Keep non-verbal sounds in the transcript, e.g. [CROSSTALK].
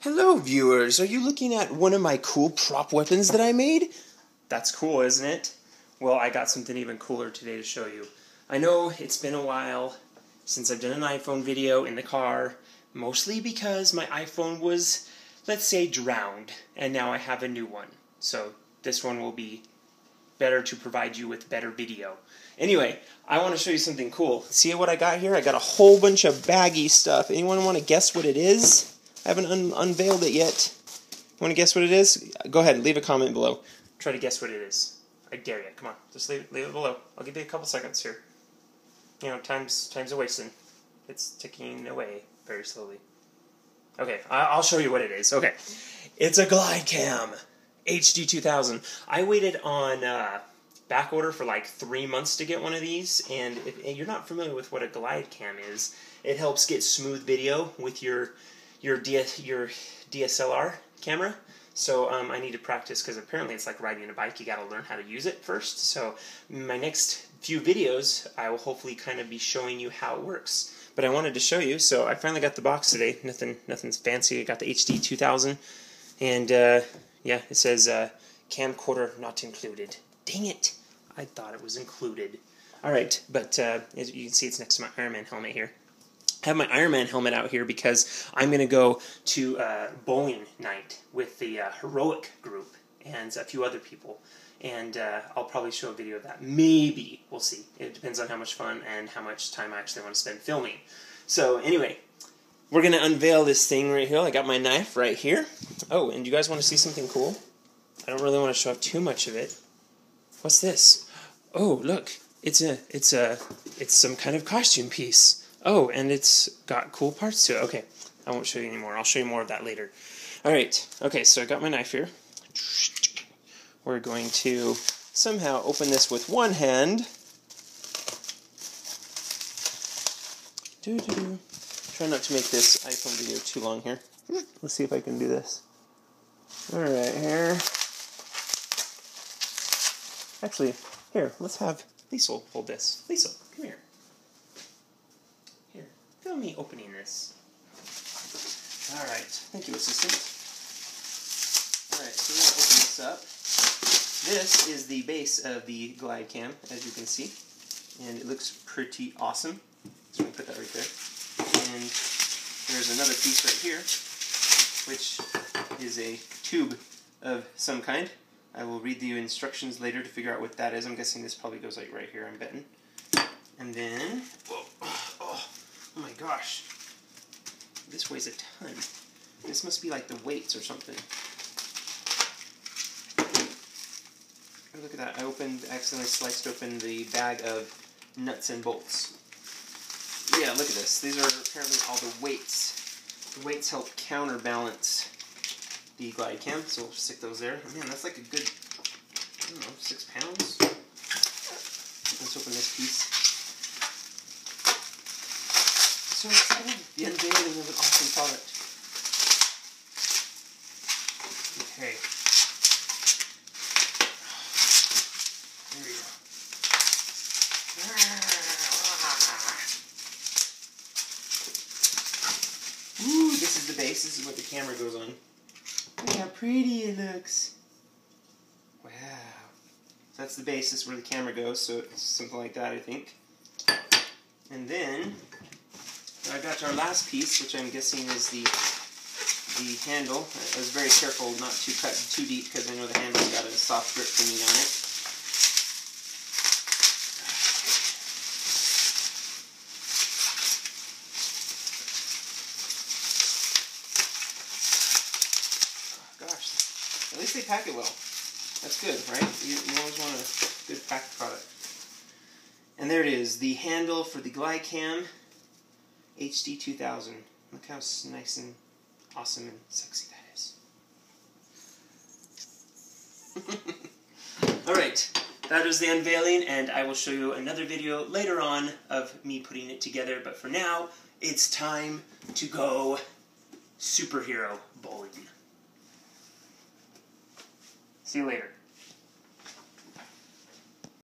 Hello, viewers. Are you looking at one of my cool prop weapons that I made? That's cool, isn't it? Well, I got something even cooler today to show you. I know it's been a while since I've done an iPhone video in the car, mostly because my iPhone was, let's say, drowned, and now I have a new one. So this one will be better to provide you with better video. Anyway, I want to show you something cool. See what I got here? I got a whole bunch of baggy stuff. Anyone want to guess what it is? I haven't un unveiled it yet. Want to guess what it is? Go ahead, and leave a comment below. Try to guess what it is. I dare you. Come on, just leave, leave it below. I'll give you a couple seconds here. You know, time's time's a wasting. It's ticking away very slowly. Okay, I'll show you what it is. Okay, it's a glide cam. HD 2000. I waited on uh, back order for like three months to get one of these, and if and you're not familiar with what a glide cam is, it helps get smooth video with your your DS, your DSLR camera. So um, I need to practice because apparently it's like riding a bike. You got to learn how to use it first. So my next few videos, I will hopefully kind of be showing you how it works. But I wanted to show you, so I finally got the box today. Nothing, nothing's fancy. I got the HD 2000, and uh, yeah, it says uh, camcorder not included. Dang it! I thought it was included. All right, but uh, as you can see, it's next to my Iron Man helmet here. Have my Iron Man helmet out here because I'm going to go to uh, bowling night with the uh, Heroic group and a few other people. And uh, I'll probably show a video of that. Maybe. We'll see. It depends on how much fun and how much time I actually want to spend filming. So, anyway, we're going to unveil this thing right here. I got my knife right here. Oh, and you guys want to see something cool? I don't really want to show off too much of it. What's this? Oh, look. It's a it's a it's some kind of costume piece. Oh, and it's got cool parts to it. Okay, I won't show you anymore. I'll show you more of that later. All right. Okay, so I got my knife here. We're going to somehow open this with one hand. Doo -doo. Try not to make this iPhone video too long here. [LAUGHS] Let's see if I can do this. All right, here. Actually, here, let's have Liesel hold this. Liesel, come here. Here, film me opening this. All right, thank you, assistant. All right, so we're gonna open this up. This is the base of the glide cam, as you can see, and it looks pretty awesome. So I'm gonna put that right there. And there's another piece right here, which is a tube of some kind. I will read the instructions later to figure out what that is. I'm guessing this probably goes like right here, I'm betting. And then, whoa, oh, oh my gosh, this weighs a ton. This must be like the weights or something. Oh, look at that, I opened, accidentally sliced open the bag of nuts and bolts. Yeah, look at this. These are apparently all the weights. The weights help counterbalance the glide cam, so we'll stick those there. Oh, man, that's like a good, I don't know, six pounds. Let's open this piece. So excited! The unveiling of an awesome product. Okay. There we go. Ah. Ooh, this is the base. This is what the camera goes on. Look how pretty it looks. Wow. So that's the base. This is where the camera goes. So it's something like that, I think. And then I got our last piece, which I'm guessing is the the handle. I was very careful not to cut too deep because I know the handle's got a soft grip for me on it. Ah, gosh, at least they pack it well. That's good, right? You, you always want a good packed product. And there it is, the handle for the Glidecam HD 2000. Look how nice and awesome and sexy that is. [LAUGHS] Alright, that was the unveiling, and I will show you another video later on of me putting it together, but for now, it's time to go superhero bowling. See you later.